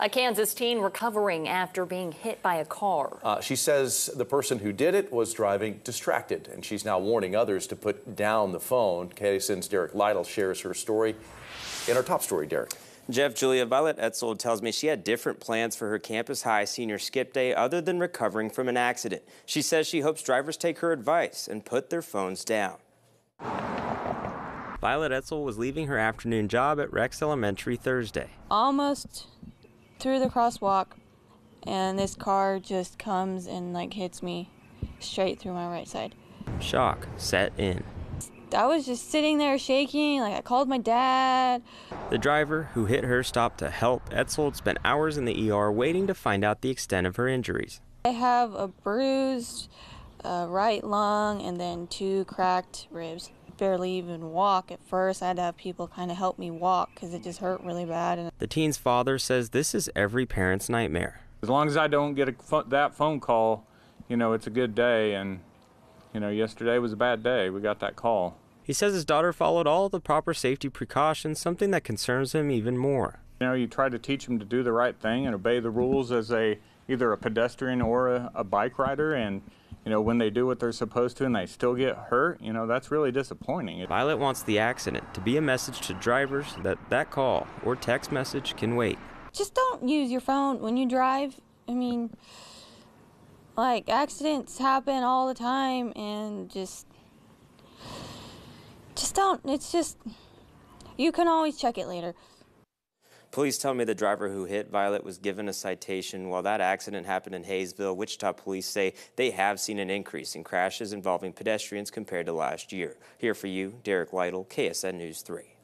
A Kansas teen recovering after being hit by a car. Uh, she says the person who did it was driving distracted, and she's now warning others to put down the phone. KSN's Derek Lytle shares her story in our top story, Derek. Jeff, Julia Violet Etzold tells me she had different plans for her campus high senior skip day other than recovering from an accident. She says she hopes drivers take her advice and put their phones down. Violet Etzold was leaving her afternoon job at Rex Elementary Thursday. Almost through the crosswalk and this car just comes and like hits me straight through my right side. Shock set in. I was just sitting there shaking, like I called my dad. The driver who hit her stopped to help. Etzold spent hours in the ER waiting to find out the extent of her injuries. I have a bruised uh, right lung and then two cracked ribs. Barely even walk at first. I had to have people kind of help me walk because it just hurt really bad. And The teen's father says this is every parent's nightmare. As long as I don't get a, pho- that phone call, you know, it's a good day. And, you know, yesterday was a bad day. We got that call. He says his daughter followed all the proper safety precautions, something that concerns him even more. You know, you try to teach them to do the right thing and obey the rules as a either a pedestrian or a, a bike rider. And, you know, when they do what they're supposed to and they still get hurt, you know, that's really disappointing. Violet wants the accident to be a message to drivers that that call or text message can wait. just don't use your phone when you drive. I mean, like accidents happen all the time and just just don't it's just you can always check it later. Police tell me the driver who hit Violet was given a citation. While that accident happened in Haysville, Wichita police say they have seen an increase in crashes involving pedestrians compared to last year. Here for you, Derek Lytle, KSN News 3.